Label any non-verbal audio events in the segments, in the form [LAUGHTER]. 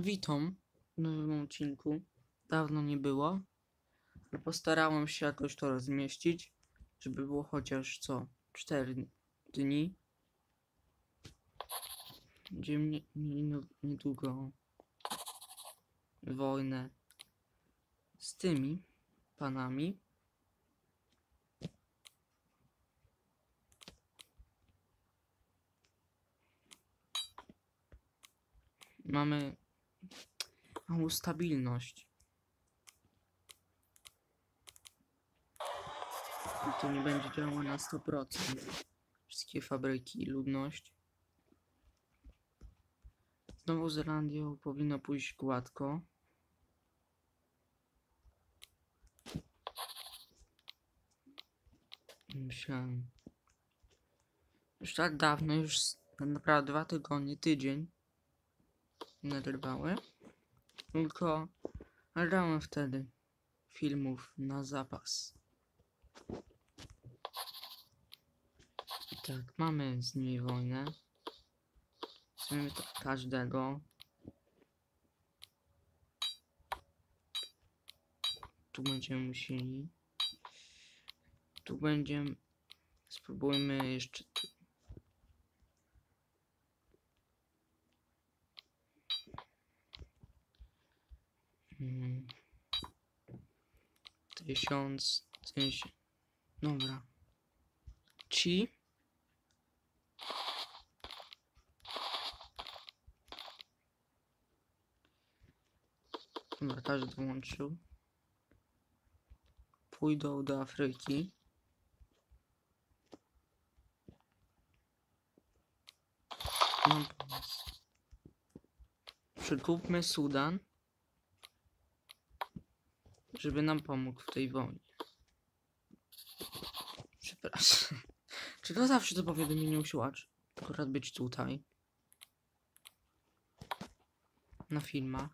Witam w nowym odcinku. Dawno nie było, ale postarałem się jakoś to rozmieścić, żeby było chociaż co 4 dni. Będziemy nie, nie, niedługo wojnę z tymi panami. Mamy małą stabilność. To nie będzie działało na 100%. Wszystkie fabryki i ludność. Z Nową Zelandią powinno pójść gładko. Myślałem. Już tak dawno, już tak naprawdę dwa tygodnie, tydzień nagrywały. Tylko nagrałem wtedy filmów na zapas. Tak, mamy z nimi wojnę. Chcemy to każdego. Tu będziemy musieli. Tu będziemy. Spróbujmy jeszcze tu. Tysiąc, tysiąc. Dobra. Ci. Dobra, każdy dołączył. Pójdą do Afryki. Mam. Przykupmy Sudan żeby nam pomógł w tej wojnie. Przepraszam. [LAUGHS] Czy to zawsze to powiadomienie usiłacz? Akurat być tutaj. Na filmach.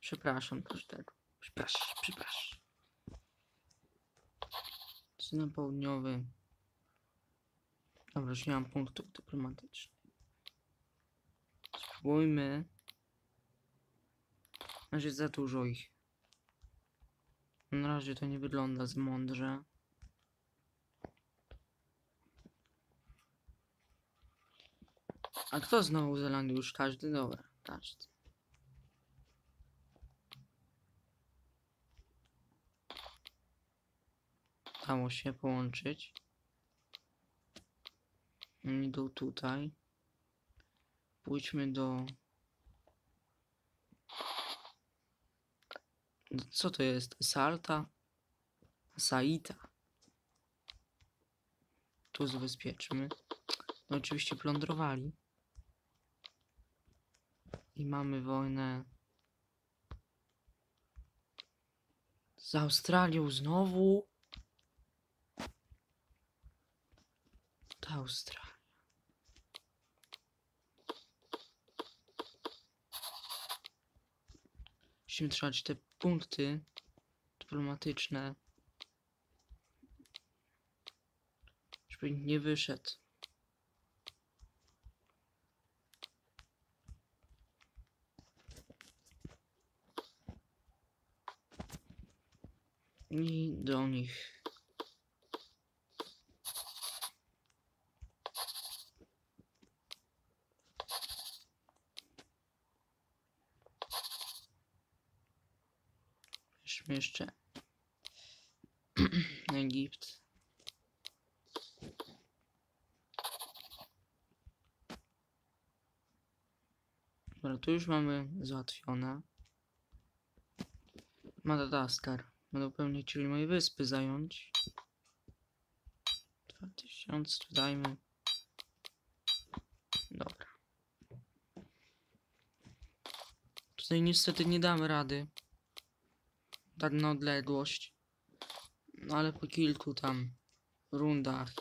Przepraszam każdego. Przepraszam, przepraszam. Sudan południowy. Dobra, już nie mam punktów dyplomatycznych. Spróbujmy. Na razie za dużo ich. Na razie to nie wygląda z mądrze. A kto z Nową Zelandią? Już każdy? Dobra, każdy. Dało się połączyć. Idą tutaj. Pójdźmy do... Co to jest? Salta? Saita. Tu zabezpieczymy. No oczywiście plądrowali. I mamy wojnę z Australią znowu. To Australia. Musimy trzymać te punkty dyplomatyczne. Żeby nie wyszedł. I do nich. Weźmy jeszcze [CLEARS THROAT] Egipt. Dobra, tu już mamy załatwione. Madagaskar. Będą pewnie chcieli moje wyspy zająć. 2000 tu dajmy. Dobra. Tutaj niestety nie damy rady. Tak na odległość. No ale po kilku tam rundach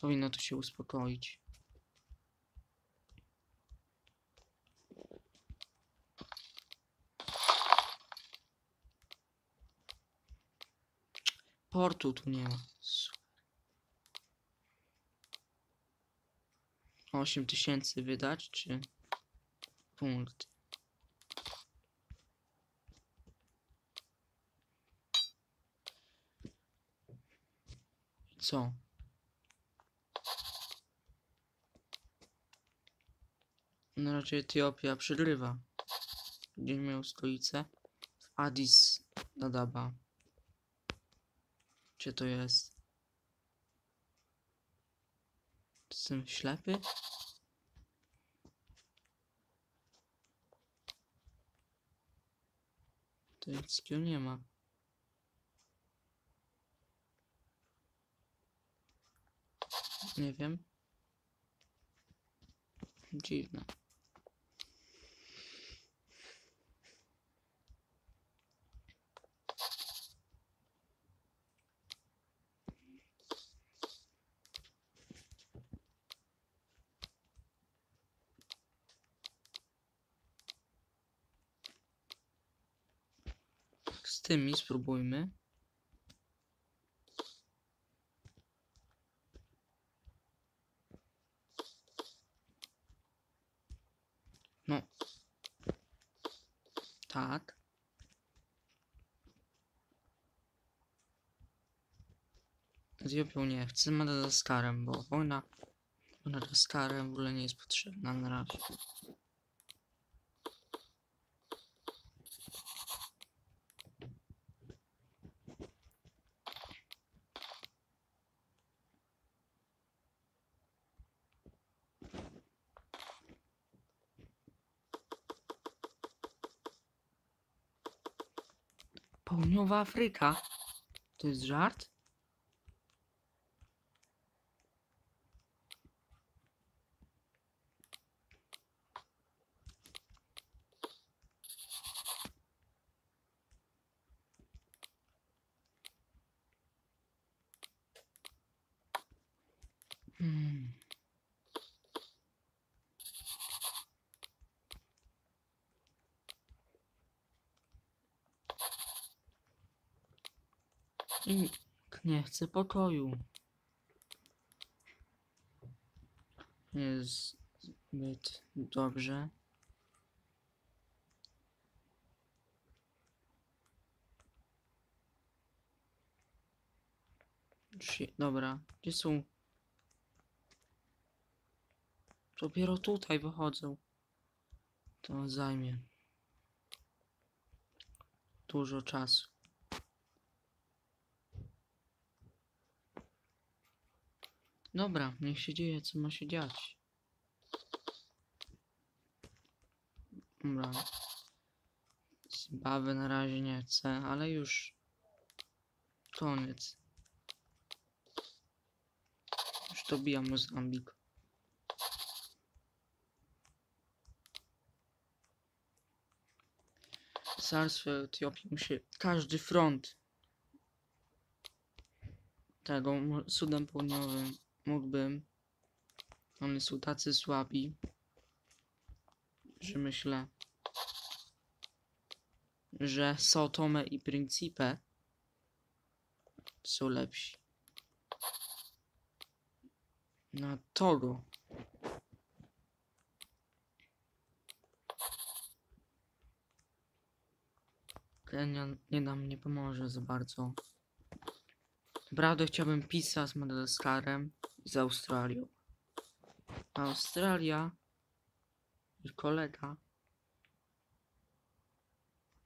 powinno to się uspokoić. Portu tu nie ma. Su- 8 tysięcy wydać, czy punkt. I Co? No raczej Etiopia przegrywa. Gdzie miał stolicę? Addis Ababa. Gdzie to jest? Jestem ślepy? Tego nie ma. Nie wiem. Dziwne. Z tymi spróbujmy. No. Tak. Z Etiopią nie chcę, Madagaskarem, bo wojna Madagaskarem w ogóle nie jest potrzebna na razie. Południowa Afryka? To jest żart? Nikt nie chce pokoju. Jest zbyt dobrze. Dobra, gdzie są? Dopiero tutaj wychodzą. To zajmie dużo czasu. Dobra, niech się dzieje, co ma się dziać. Dobra. Zimbabwe na razie nie chcę, ale już koniec. Już dobijam Mozambik. Carstwo Etiopii musi każdy front tego mo- Sudan Południowy mógłbym. One są tacy słabi, że myślę, że Sao Tome i Principe są lepsi. Na Togo. Kenia nie nam nie pomoże za bardzo. Naprawdę chciałbym PiSa z Madagaskarem z Australią. Australia i kolega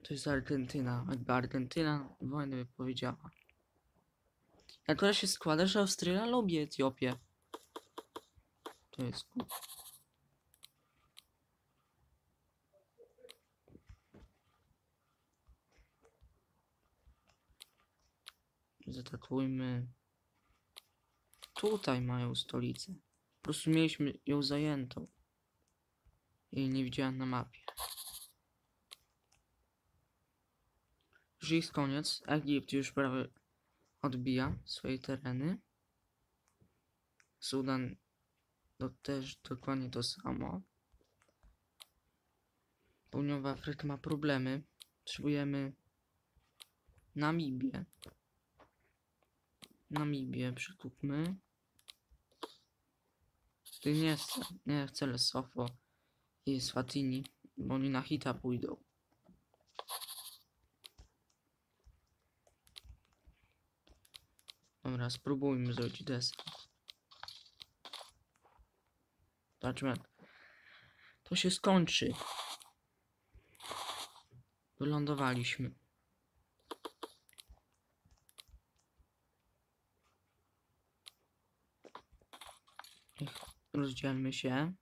to jest Argentyna. Jakby Argentyna wojnę wypowiedziała. To się składa, że Australia lubi Etiopię. To jest głupie. Tutaj mają stolicę. Po prostu mieliśmy ją zajętą. Jej nie widziałem na mapie. Już jest koniec. Egipt już prawie odbija swoje tereny. Sudan to też dokładnie to samo. Południowa Afryka ma problemy. Potrzebujemy Namibię. Namibię przykupmy. Ty nie nie chcę Lesotho i Swatini. Bo oni na hita pójdą. Dobra, spróbujmy zrobić desant. Zobaczmy to się skończy. Wylądowaliśmy. Niech rozdzielmy się.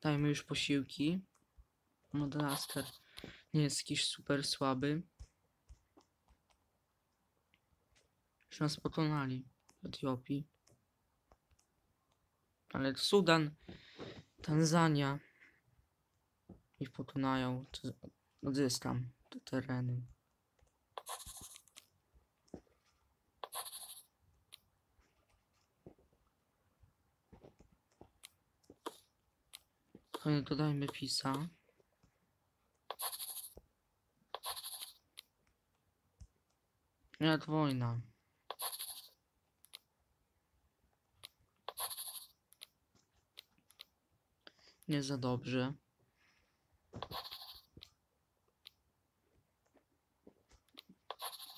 Dajmy już posiłki. Madagaskar nie jest jakiś super słaby. Już nas pokonali w Etiopii. Ale Sudan, Tanzania ich pokonają, odzyskam te tereny. Kolejnie dodajmy pisa. Jak wojna. Nie za dobrze.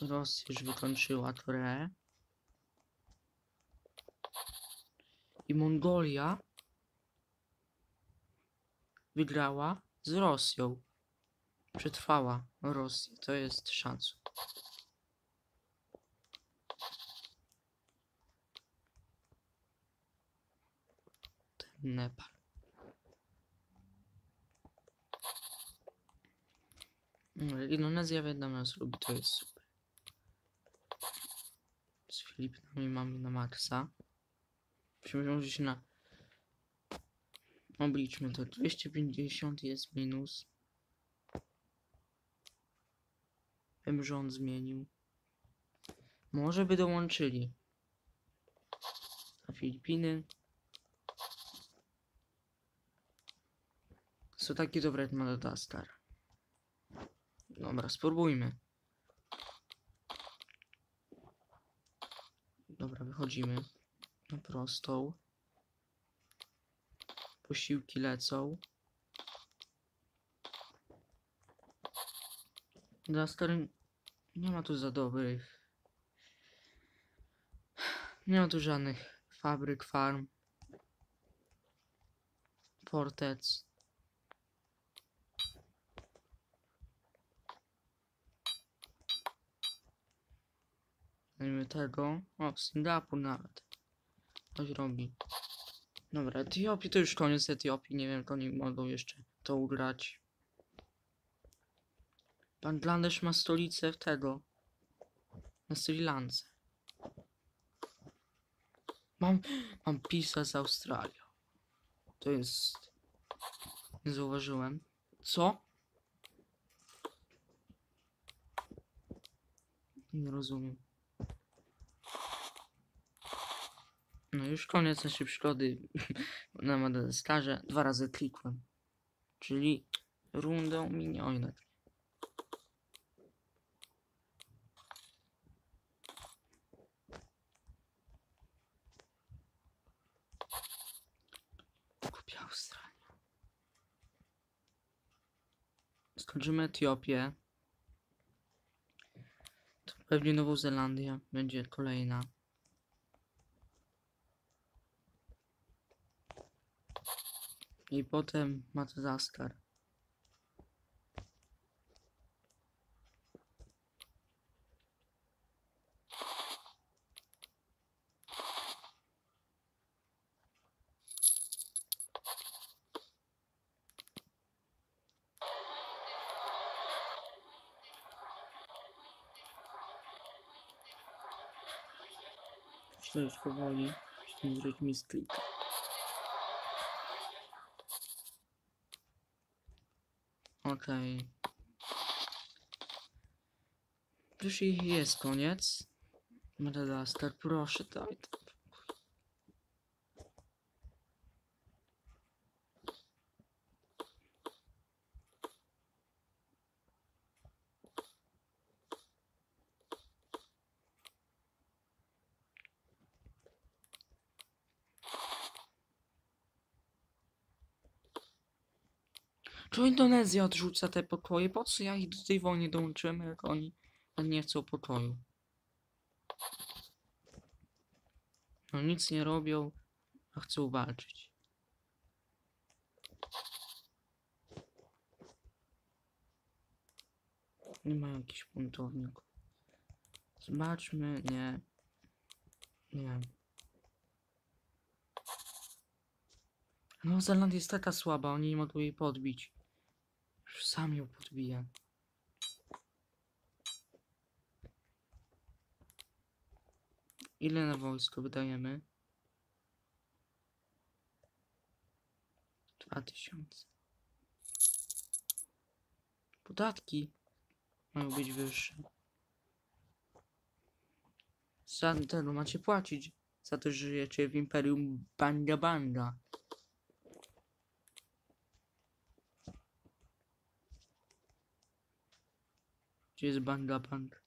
Rosja już wykończyła Koreę. I Mongolia wygrała z Rosją. Przetrwała Rosję. To jest szansą. Ten Nepal. Indonezja wiadomo nas lubi, to jest super. Z Filipinami mamy na maksa. Musimy się na... Obliczmy to. 250 jest minus. Wiem, że on zmienił. Może by dołączyli. A Filipiny. Są takie dobre jak Madagaskar. Dobra, spróbujmy. Dobra, wychodzimy na prostą. Posiłki lecą. Dla starym nie ma tu za dobrych. Nie ma tu żadnych fabryk, farm. Fortec. Dajmy tego. O, Singapur nawet. Coś robi. Dobra, Etiopii to już koniec Etiopii. Nie wiem, jak oni mogą jeszcze to ugrać. Bangladesz ma stolicę w tego. Na Sri Lance. Mam, mam pisa z Australią. To jest... Nie zauważyłem. Co? Nie rozumiem. No już koniec naszej przygody [LAUGHS] na Madagaskarze. Dwa razy klikłem. Czyli rundę minionek. Kupię Australię. Skończymy Etiopię. To pewnie Nową Zelandię będzie kolejna. I potem Madagaskar. Już powoli. Musimy zrobić misklik. Okej. Już ich jest koniec. Madagaskar, proszę, daj to. To Indonezja odrzuca te pokoje. Po co ja ich do tej wojny dołączymy, jak oni nie chcą pokoju? No nic nie robią, a chcą walczyć. Nie ma jakichś buntowników. Zobaczmy, nie. Nie. Nowa Zelandia jest taka słaba, oni nie mogą jej podbić. Już sam ją podbija. Ile na wojsko wydajemy? Dwa tysiące. Podatki mają być wyższe. Za tego macie płacić. Za to, że żyjecie w Imperium Banga Banga. Diese Banda Punk.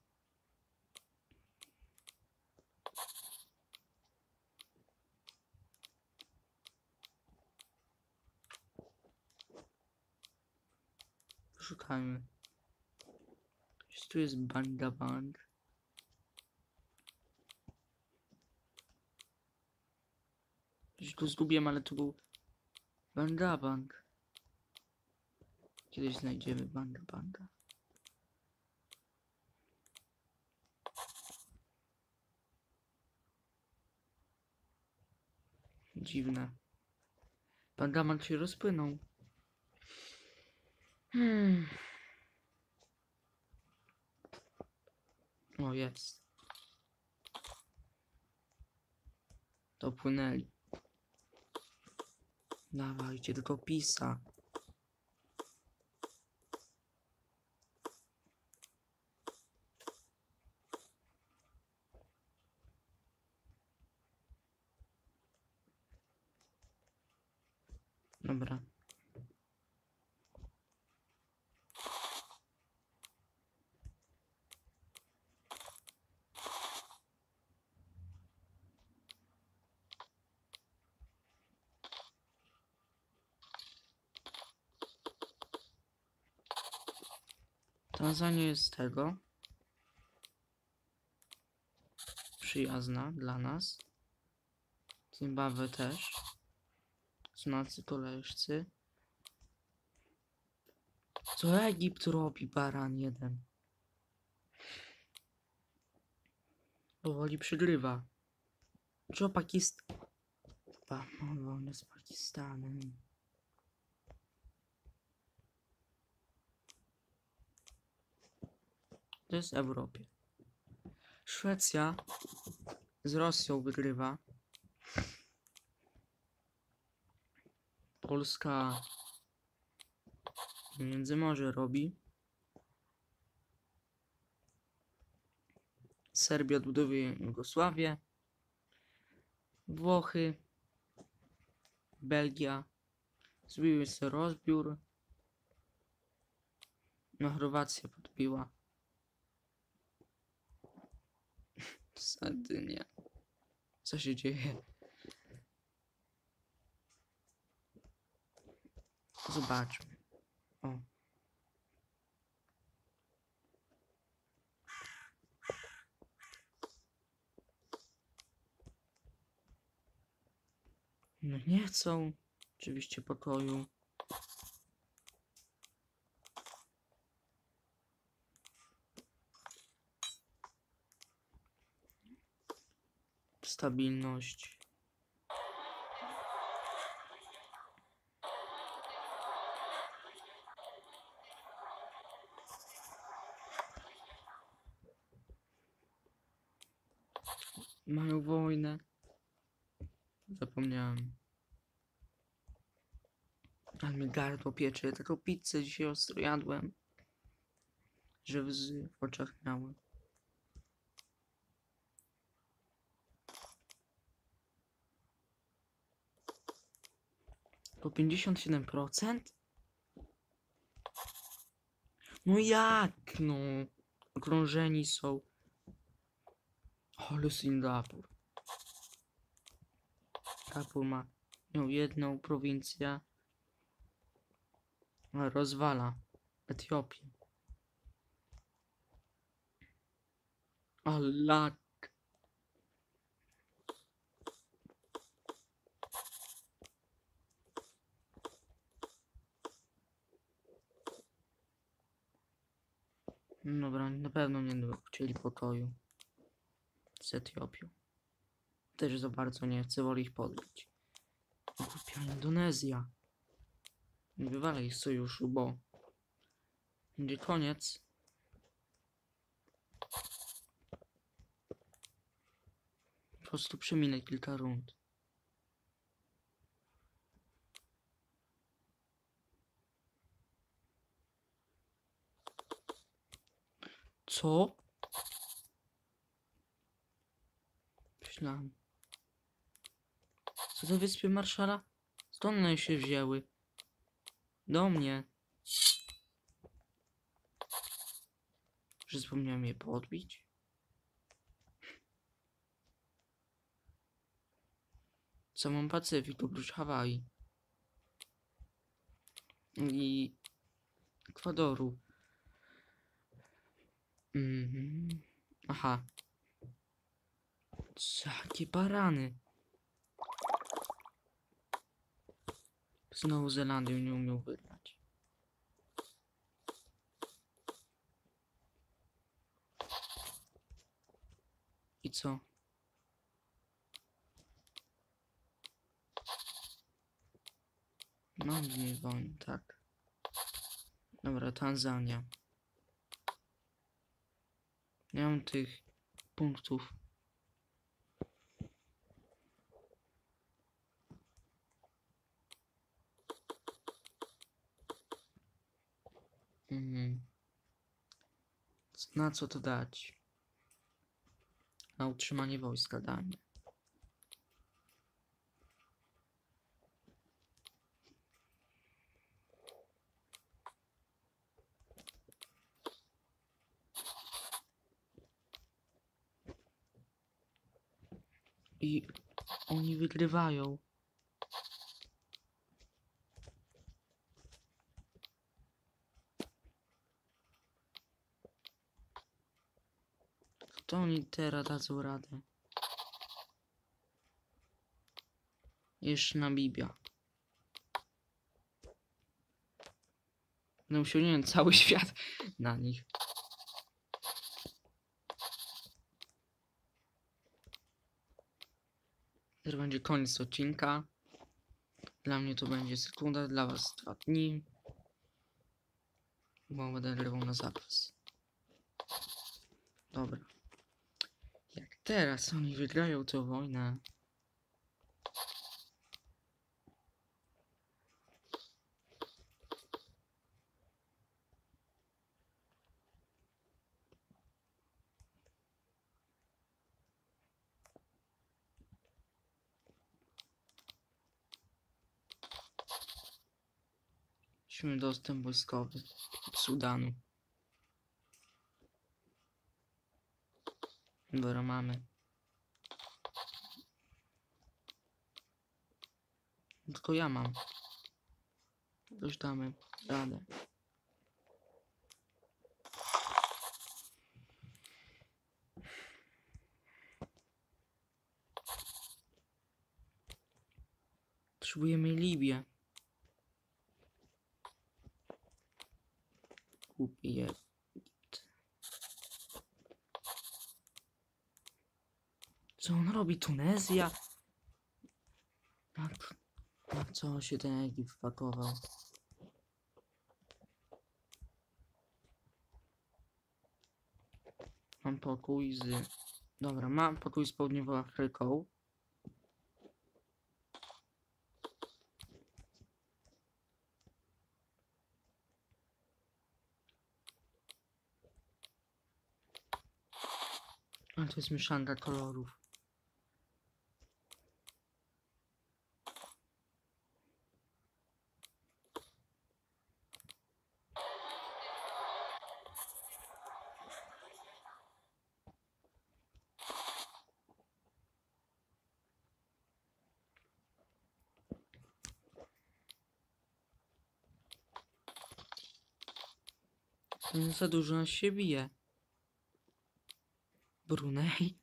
Szukajmy. Czy tu jest Banda Bank? Gdzieś go zgubiłem, ale to es Banda Bank. Kiedyś es Banda Banda. Dziwne. Bandaman się rozpłynął. Hmm. O, jest. Dopłynęli. Dawajcie tylko pisa. Dobra. Tanzania jest tego. Przyjazna dla nas. Zimbabwe też. Znacy koleżcy. Co Egipt robi, baran jeden? Powoli przygrywa. Co Pakistan? Chyba wojnę z Pakistanem. To jest Europie. Szwecja z Rosją wygrywa. Polska Międzymorze robi. Serbia odbudowuje Jugosławię. Włochy. Belgia. Zrobiły sobie rozbiór. No Chorwacja podbiła. Sardynia. Co się dzieje? Zobaczmy. O. No nie chcą oczywiście pokoju. Stabilność. Mają wojnę. Zapomniałem. Ale mi gardło piecze. Ja taką pizzę dzisiaj ostro jadłem. Że łzy w oczach miałem. To 57%? No jak no? Okrążeni są. Ale Singapur. Singapur ma no, jedną prowincję. Rozwala Etiopię. Allah. Dobra, na pewno nie chcieli pokoju z Etiopią. Też za bardzo nie chcę, wolę ich podbić. Głupia Indonezja. Nie z sojuszu, bo będzie koniec. Po prostu przeminę kilka rund. Co? Myślałem. Co te wyspy Marszala? Skąd one się wzięły? Do mnie. Że zapomniałem je podbić? Mam Pacyfik oprócz Hawaii? I Ekwadoru. Mhm. Aha. Jakie barany. Znowu Zelandią nie umiał wygrać. I co? Z niej wojnę, tak. Dobra, Tanzania. Nie mam tych punktów. Mhm. Na co to dać? Na utrzymanie wojska damy. I oni wygrywają. To oni teraz dadzą radę. Jeszcze Namibia. No musiał, nie wiem, cały [LAUGHS] świat na nich. Teraz będzie koniec odcinka. Dla mnie to będzie sekunda, dla was dwa dni. Bo będę rywał na zapas. Dobra. Jak teraz oni wygrają tę wojnę. Musimy dostęp wojskowy Sudanu. Dobra, mamy. Tylko ja mam. Już damy radę. Potrzebujemy Libię. Kupię. Co on robi? Tunezja? Jak, na co się ten Egipt wpakował? Mam pokój z... Dobra, mam pokój z południową Afryką. tu jest mieszanka kolorów. Za dużo nas się bije. Brunei?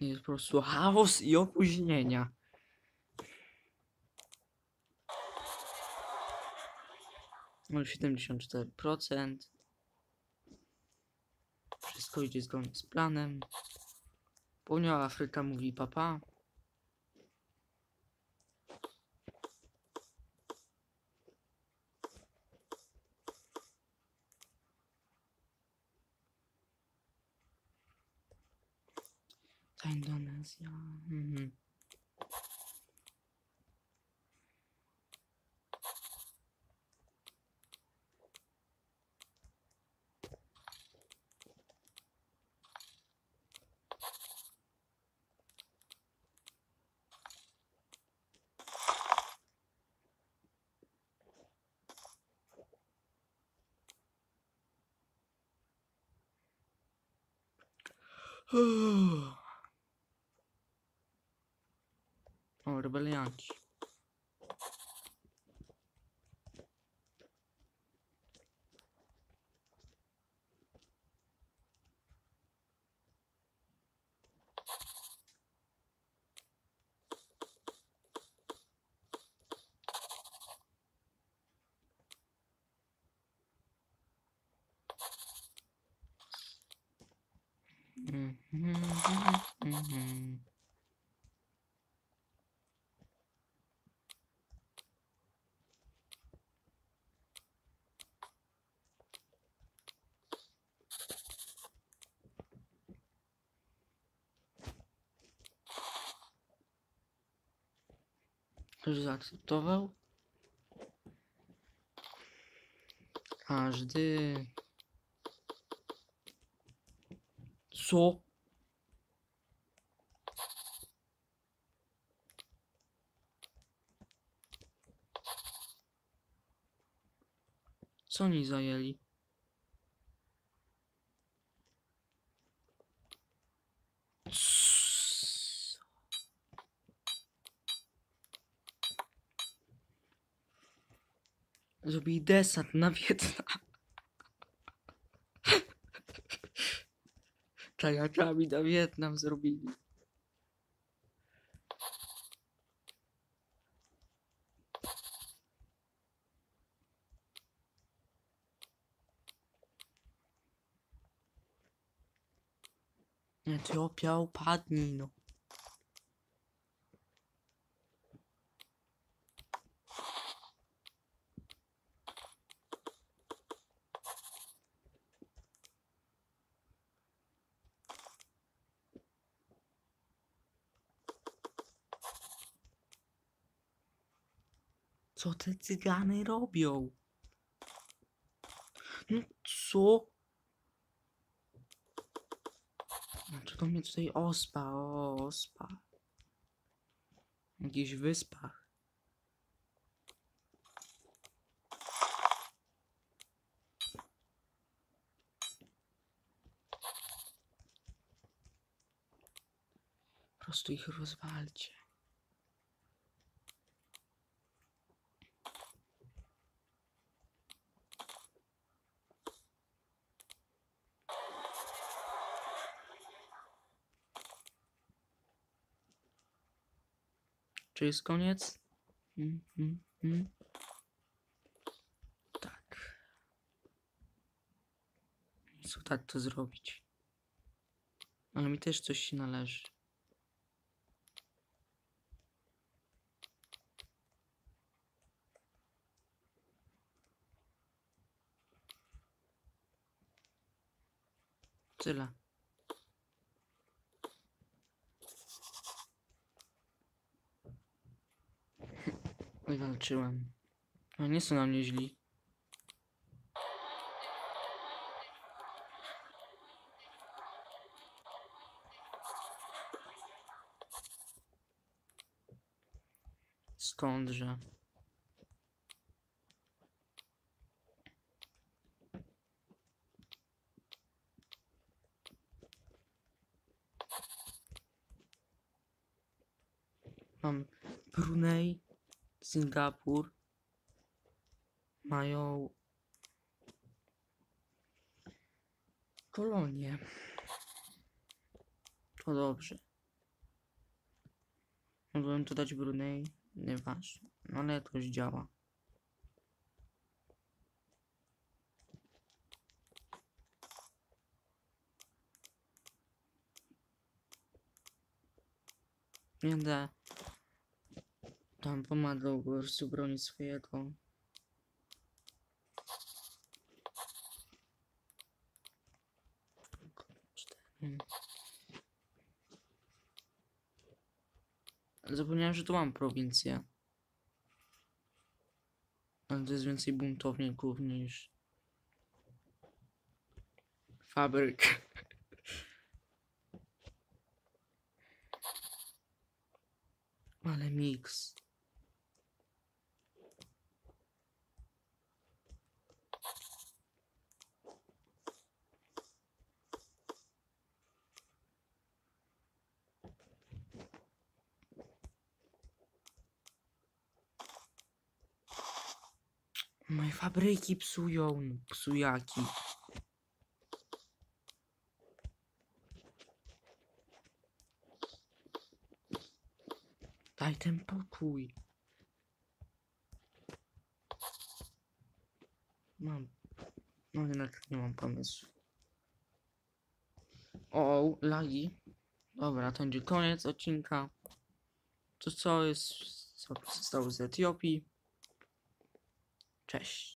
Jest po prostu chaos i opóźnienia. No 74%. Wszystko idzie zgodnie z planem. Południowa Afryka mówi papa. Ta Indonezja. Mhm. [SIGHS] O, rebelianci. Mhm, mhm, mhm. Ktoś zaakceptował? Każdy. Co? Co oni zajęli? Zrobili desant na Wietnam. Kajakami na Wietnam zrobili. Etiopia upadnij no. Co te cygany robią? No co? Znaczy to mnie tutaj ospa, o, ospa. W jakichś wyspach. Po prostu ich rozwalcie. Czy jest koniec? Mm, mm, mm. Tak. Co tak to zrobić? Ale mi też coś się należy. Tyle. Wywalczyłem. No nie są na mnie źli. Skądże? Mam Brunei, Singapur, mają kolonie. To dobrze. Mogłem tu dać Brunei, nieważne. No ale to już działa. Da. Tam pomagał po prostu bronić swojego. Cztery. Zapomniałem, że tu mam prowincję. Ale to jest więcej buntowników niż fabryk. [LAUGHS] Ale miks. Moje fabryki psują, psujaki. Daj ten pokój. Mam. No jednak nie mam pomysłu. O, lagi. Dobra, to będzie koniec odcinka. To co jest, co zostało z Etiopii. Cześć.